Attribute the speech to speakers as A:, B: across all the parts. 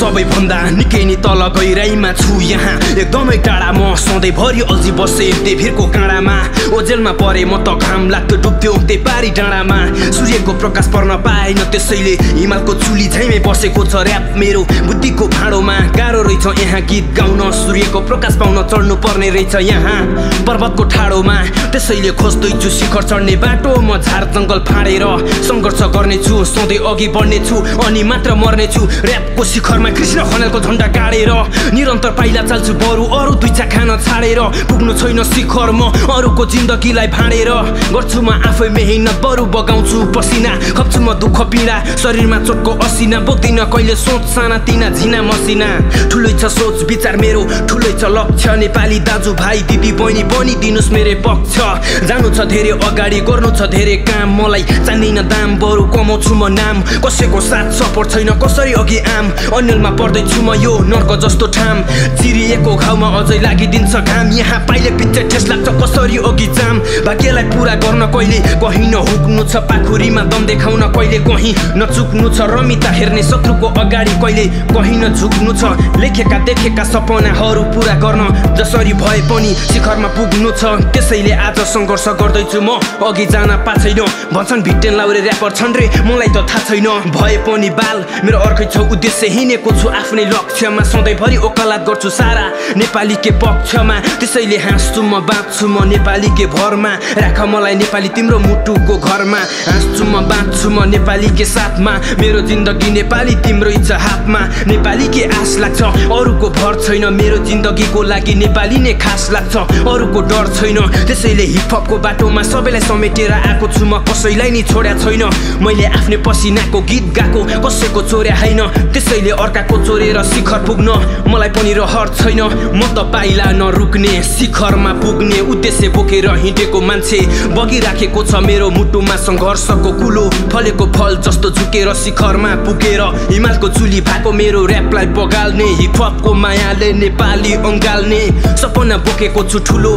A: सबैभन्दा निकै नै तल गइराईमा छु यहाँ। एकदमै टाढा म सधैँभरि अल्झी बसे त्यही भिरको काँडामा। ओजेलमा परे म त घाम लाग्थ्यो डुब्थ्यो त्यही पारी डाँडामा। सूर्यको प्रकाश पर्न पाएन त्यसैले हिमालको चुली झैमै बसेको छ ऱ्याप मेरो बुद्धिको भाँडोमा। गाह्रो रहेछ यहाँ गीत गाउन सूर्यको प्रकाश पाउन चढ्नु पर्ने रहेछ यहाँ पर्वतको ठाडोमा। त्यसैले खोज्दैछु शिखर चढ्ने बाटो म झार जङ्गल फाँडेर सङ्घर्ष गर्नेछु सधैँ अघि बढ्नेछु अनि मात्र मर्नेछु। ऱ्यापको शिखरमा कृष्ण खनालको झन्डा गाडेर निरन्तर पाइला चाल्छु बरु अरू दुई खान छाडेर पुग्नु छैन शिखर म अरूको जिन्दगीलाई भाँडेर गर्छु म आफै मेहनत बरु बगाउँछु पसिना खप्छु म दुःख पीडा शरीरमा चोटको असिना बोक्दिन कहिले सोच साना तिना झिना मसिना। ठुलै छ सोच विचार मेरो ठुलै छ लक्ष्य नेपाली दाजुभाइ दिदी बहिनी बनिदिनुहोस् मेरो पक्ष। जानु छ धेरै अगाडि गर्नु छ धेरै काम मलाई चाहिँदैन दाम बरु कमाउँछु म नाम। कसैको साथ सपोर्ट छैन कसरी अघि आम? अन्यलमा पर्दैछु म यो नर्क जस्तो ठाम। चिरिएको घाउमा अझै लागिदिन्छ घाम। यहाँ पाइले पछि ठेस लाग्छ कसरी अघि जाम। भाग्यलाई पुरा गर्न कहिले कहीँ नहुक्नु छ। पाखुरीमा दम देखाउन कहिले कहीँ नचुक्नु छ। रमिता हेर्ने शत्रुको अगाडि कहिले कहीँ नझुक्नु छ। लेखेका देखेका सपनाहरू पुरा गर्न जसरी भए पनि शिखरमा पुग्नु छ। त्यसैले आज सङ्घर्ष गर्दैछु म। अघि जान पाछैन भन्छन् भिटेन लाउरे ऱ्यापर छन् रे। मलाई त थाहा छैन। भए पनि बाल। मेरो अर्कै छ उद्देश्य। हिँडेको छु आफ्नै लक्ष्यमा सधैँभरि ओकलात गर्छु सारा। नेपाली के पक्षमा त्यसैले हाँस्छु म बाँच्छु म नेपाली के भरमा। राख मलाई नेपाली तिम्रो मुटुको घरमा। हाँस्छु म बाँच्छु म नेपाली के साथमा। मेरो जिन्दगी नेपाली तिम्रै छ हातमा। नेपाली के आश लाग्छ अरूको भर छैन। मेरो जिन्दगीको लागि नेपाली नै खास लाग्छ अरूको डर छैन। त्यसैले हिपहपको बाटोमा सबैलाई समेटेर आएको छु म कसैलाई नि छोड्या छैन। मैले आफ्नै पसिनाको गीत गाएको कसैको चोर्या होइन त्यसैले अर्काको चोरेर शिखर पुग्न मलाई पनि रहर छैन। म त पाइला नरुक्ने शिखरमा पुग्ने उद्देश्य बोकेर हिँडेको मान्छे। बगिराखेको छ मेरो मुटुमा सङ्घर्षको कुलो। फलेको फल जस्तो झुकेर शिखरमा पुगेर हिमालको चुली भएको मेरो ऱ्यापलाई बगाल्ने हिपहपको मायाले नेपाली अँगाल्ने। सपना बोकेको छु ठुलो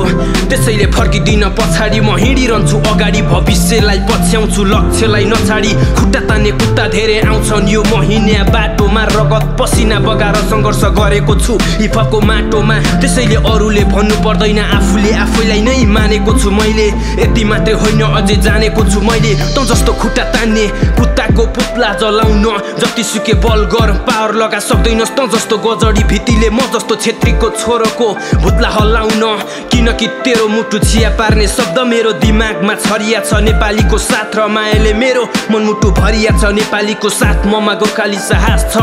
A: त्यसैले फर्किदिन पछाडि म हिँडिरहन्छु अगाडि। भविष्यलाई पछ्याउँछु लक्ष्यलाई नछाडी। खुट्टा तान्ने कुट्टा धेरै आउँछन् यो महिना बाटोमा रगत पसिना बगाएर सङ्घर्ष गरेको छु। हिपहपको माटोमा त्यसैले अरूले भन्नु पर्दैन। आफूले आफैलाई नै मानेको छु मैले। यति मात्रै होइन अझै जानेको छु मैले। त जस्तो खुट्टा तान्ने कुत्ताको पुत्ला जलाउन जतिसुकै बल गर पावर लगा सक्दैनस्। त जस्तो गजडी भित्तीले म जस्तो छेत्रीको छोरोको भुत्ला हल्लाउन। किनकि तेरो मुटु चिया पार्ने शब्द मेरो दिमागमा छरिया छ। नेपालीको साथ र मायाले मेरो मनमुटु भरिया छ। नेपालीको साथ ममा गोर्खाली साहस छ।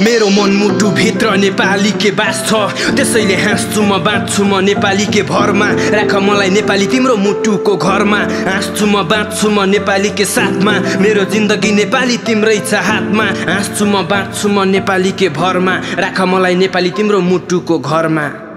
A: मेरो मनमुटु भित्र नेपाली के बास छ। त्यसैले हाँस्छु म बाँच्छु म नेपाली के भरमा। राख मलाई नेपाली तिम्रो मुटुको घरमा। हाँस्छु म बाँच्छु म नेपाली के साथमा। मेरो जिन्दगी नेपाली तिम्रै छ हातमा। हाँस्छु म बाँच्छु म नेपाली के भरमा। राख मलाई नेपाली तिम्रो मुटुको घरमा।